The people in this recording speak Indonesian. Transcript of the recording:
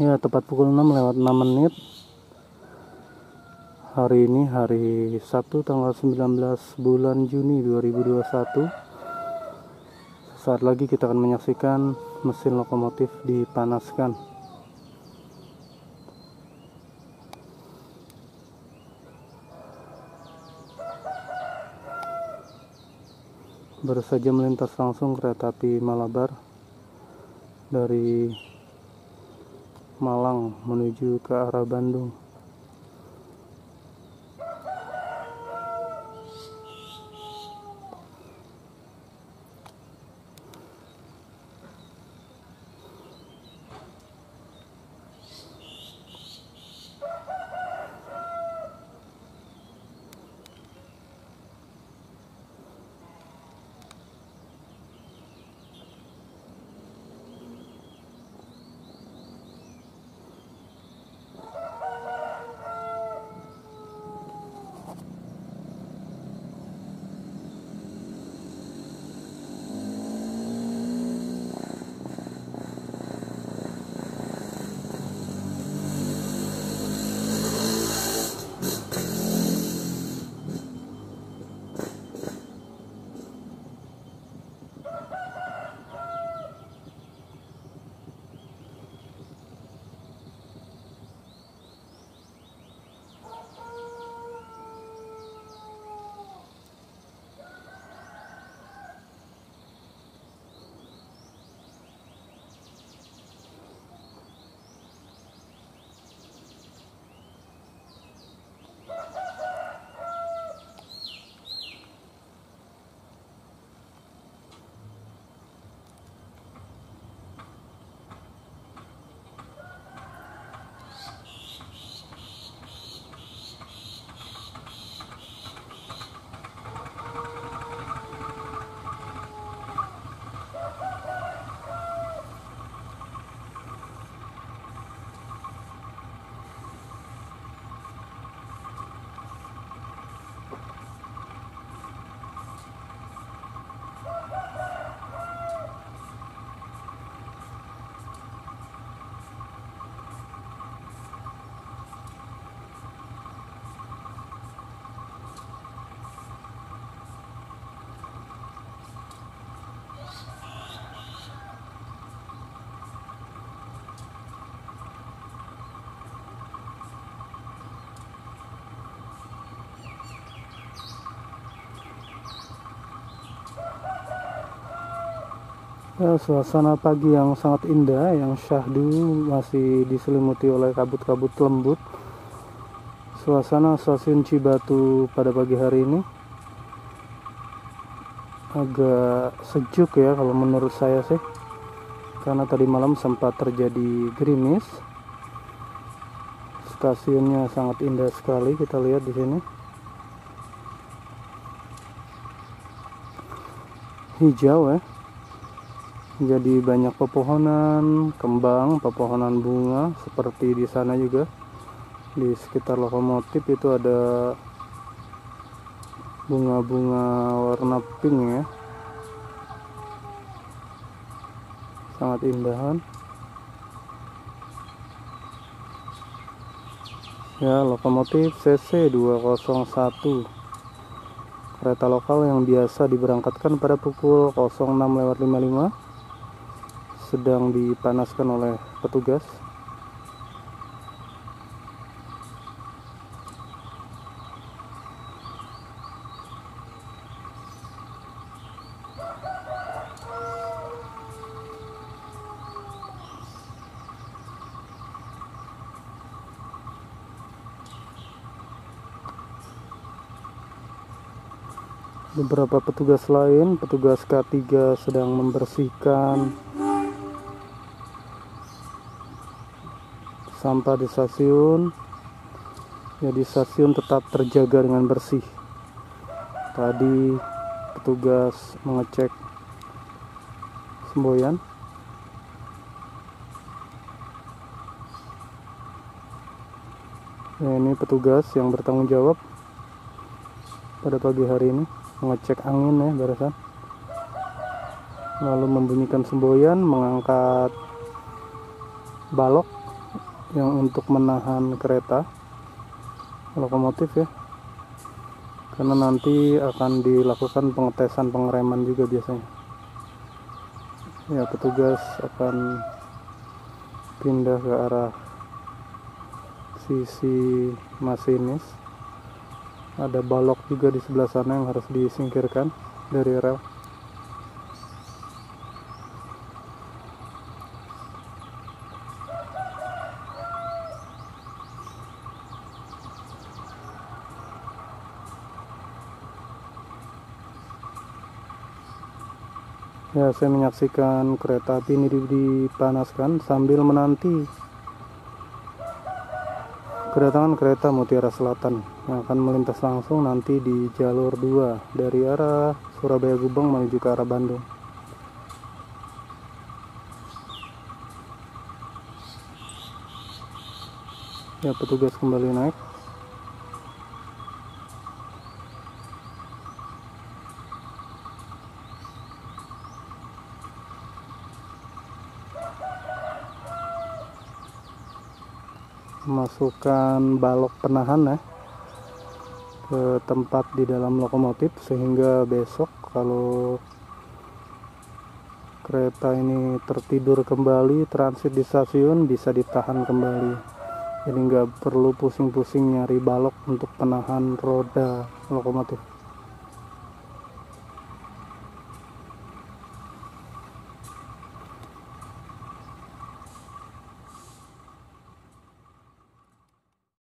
Ya, tepat pukul 6 lewat 6 menit. Hari ini hari Sabtu tanggal 19 bulan Juni 2021. Saat lagi kita akan menyaksikan mesin lokomotif dipanaskan. Baru saja melintas langsung kereta api Malabar dari Malang menuju ke arah Bandung. Ya, suasana pagi yang sangat indah, yang syahdu masih diselimuti oleh kabut-kabut lembut. Suasana stasiun Cibatu pada pagi hari ini agak sejuk ya kalau menurut saya sih, karena tadi malam sempat terjadi gerimis. Stasiunnya sangat indah sekali, kita lihat di sini. Hijau ya jadi banyak pepohonan kembang pepohonan bunga seperti di sana juga. Di sekitar lokomotif itu ada bunga-bunga warna pink ya. Sangat indahan. Ya lokomotif CC 201 kereta lokal yang biasa diberangkatkan pada pukul 06.55 sedang dipanaskan oleh petugas. Beberapa petugas lain petugas K3 sedang membersihkan sampah di stasiun. Jadi stasiun tetap terjaga dengan bersih. Tadi petugas mengecek semboyan. Ya, ini petugas yang bertanggung jawab pada pagi hari ini mengecek angin ya barusan lalu membunyikan semboyan mengangkat balok yang untuk menahan kereta lokomotif ya. Karena nanti akan dilakukan pengetesan pengereman juga biasanya. Ya petugas akan pindah ke arah sisi masinis. Ada balok juga di sebelah sana yang harus disingkirkan dari rel ya saya menyaksikan kereta api ini dipanaskan sambil menanti kedatangan kereta Mutiara Selatan yang akan melintas langsung nanti di jalur 2 dari arah Surabaya Gubeng menuju ke arah Bandung. Ya petugas kembali naik masukkan balok penahan ya ke tempat di dalam lokomotif sehingga besok kalau kereta ini tertidur kembali transit di stasiun bisa ditahan kembali. Jadi nggak perlu pusing-pusing nyari balok untuk penahan roda lokomotif